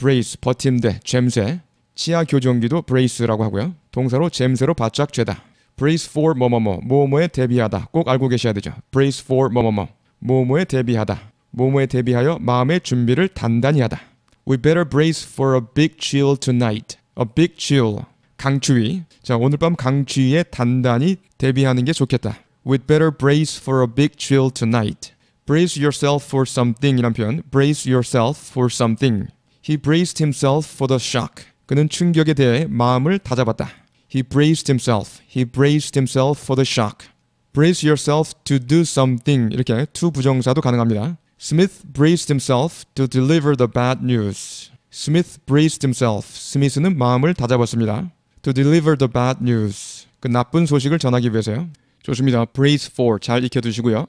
brace 버팀대 잼새 치아 교정기도 brace라고 하고요. 동사로 잼새로 바짝 죄다. brace for 뭐뭐뭐 뭐뭐에 대비하다 꼭 알고 계셔야 되죠. brace for 뭐뭐뭐 뭐뭐에 대비하다 뭐뭐에 대비하여 마음의 준비를 단단히 하다. We better brace for a big chill tonight. A big chill. 강추위. 자, 오늘 밤 강추위에 단단히 대비하는 게 좋겠다. We'd better brace for a big chill tonight. Brace yourself for something 이란 표현. Brace yourself for something. He braced himself for the shock. 그는 충격에 대해 마음을 다잡았다. He braced himself. He braced himself for the shock. Brace yourself to do something. 이렇게 to 부정사도 가능합니다. Smith braced himself to deliver the bad news. Smith braced himself. 스미스는 마음을 다잡았습니다. To deliver the bad news. 그 나쁜 소식을 전하기 위해서요. 좋습니다. brace for 잘 익혀두시고요.